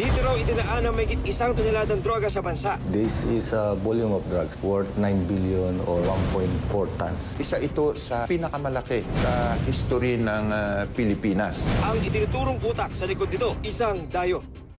Dito raw itinaan ang mayigit isang toneladang droga sa bansa. This is a volume of drugs worth 9 billion or 1.4 tons. Isa ito sa pinakamalaki sa history ng ah, Pilipinas. Ang itinuturong utak sa likod nito, isang dayo.